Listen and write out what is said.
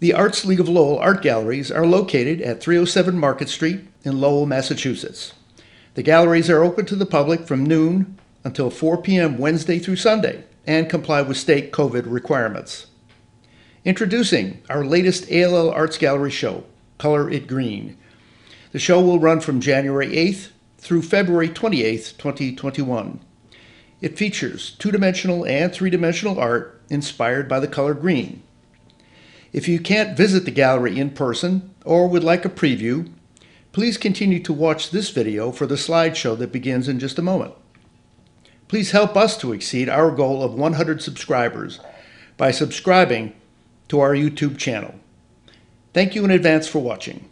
The Arts League of Lowell art galleries are located at 307 Market Street in Lowell, Massachusetts. The galleries are open to the public from noon until 4 p.m. Wednesday through Sunday and comply with state COVID requirements. Introducing our latest ALL Arts Gallery show, Color It Green. The show will run from January 8th through February 28th, 2021. It features two dimensional and three dimensional art inspired by the color green. If you can't visit the gallery in person or would like a preview, please continue to watch this video for the slideshow that begins in just a moment. Please help us to exceed our goal of 100 subscribers by subscribing to our YouTube channel. Thank you in advance for watching.